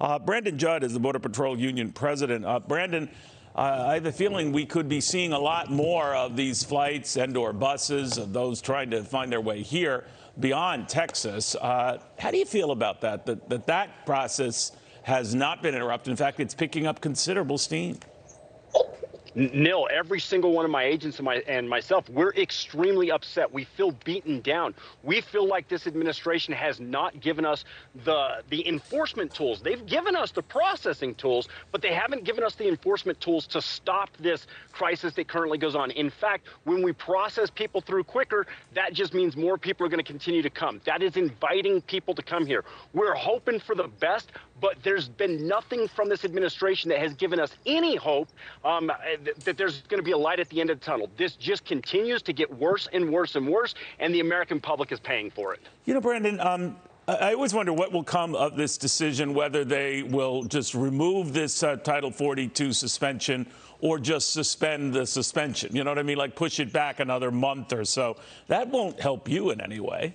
Uh, Brandon Judd is the Border Patrol Union president. Uh, Brandon, uh, I have a feeling we could be seeing a lot more of these flights and/or buses of those trying to find their way here beyond Texas. Uh, how do you feel about that? That that, that process has not been interrupted. In fact, it's picking up considerable steam. Neil, every single one of my agents and, my, and myself, we're extremely upset. We feel beaten down. We feel like this administration has not given us the the enforcement tools. They've given us the processing tools, but they haven't given us the enforcement tools to stop this crisis that currently goes on. In fact, when we process people through quicker, that just means more people are going to continue to come. That is inviting people to come here. We're hoping for the best, but there's been nothing from this administration that has given us any hope. Um, that there's going to be a light at the end of the tunnel. This just continues to get worse and worse and worse, and the American public is paying for it. You know, Brandon, um, I always wonder what will come of this decision, whether they will just remove this uh, Title 42 suspension or just suspend the suspension. You know what I mean? Like push it back another month or so. That won't help you in any way.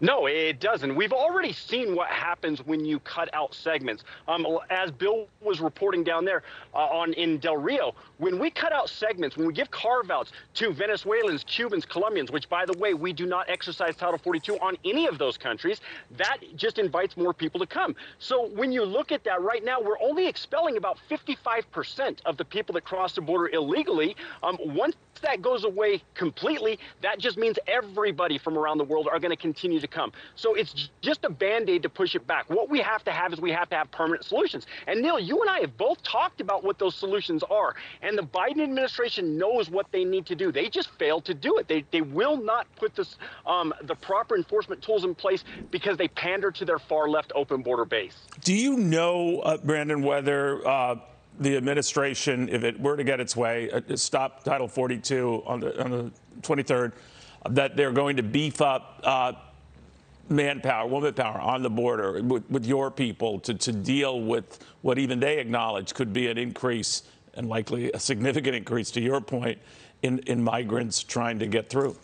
No, it doesn't. We've already seen what happens when you cut out segments. Um, as Bill was reporting down there uh, on in Del Rio, when we cut out segments, when we give carve-outs to Venezuelans, Cubans, Colombians, which, by the way, we do not exercise Title 42 on any of those countries, that just invites more people to come. So when you look at that right now, we're only expelling about 55% of the people that cross the border illegally. Um, once that goes away completely, that just means everybody from around the world are going to continue to come. So it's just a band aid to push it back. What we have to have is we have to have permanent solutions. And Neil, you and I have both talked about what those solutions are. And the Biden administration knows what they need to do. They just failed to do it. They, they will not put this, um, the proper enforcement tools in place because they pander to their far left open border base. Do you know, uh, Brandon, whether uh, the administration, if it were to get its way, uh, stop Title 42 on the, on the 23rd, that they're going to beef up uh, manpower, woman power on the border with, with your people to, to deal with what even they acknowledge could be an increase and likely a significant increase, to your point, in, in migrants trying to get through.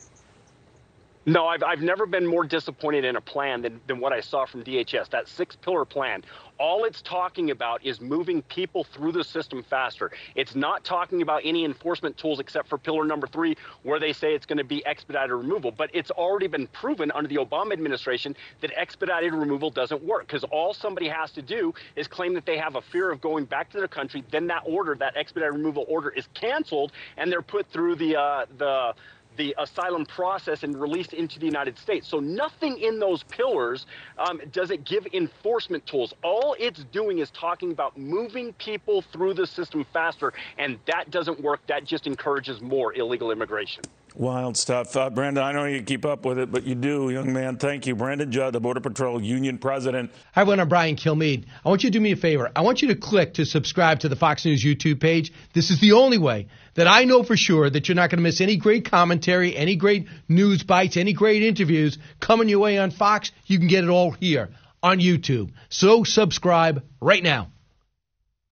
No, I've, I've never been more disappointed in a plan than, than what I saw from DHS, that six pillar plan. All it's talking about is moving people through the system faster. It's not talking about any enforcement tools except for pillar number three, where they say it's going to be expedited removal. But it's already been proven under the Obama administration that expedited removal doesn't work because all somebody has to do is claim that they have a fear of going back to their country. Then that order, that expedited removal order, is canceled and they're put through the uh, the the asylum process and released into the United States. So nothing in those pillars um, does it give enforcement tools. All it's doing is talking about moving people through the system faster, and that doesn't work. That just encourages more illegal immigration. Wild stuff. Uh, Brandon, I know you keep up with it, but you do, young man. Thank you. Brandon Judd, the Border Patrol Union President. Hi, everyone. I'm Brian Kilmeade. I want you to do me a favor. I want you to click to subscribe to the Fox News YouTube page. This is the only way that I know for sure that you're not going to miss any great commentary, any great news bites, any great interviews coming your way on Fox. You can get it all here on YouTube. So subscribe right now.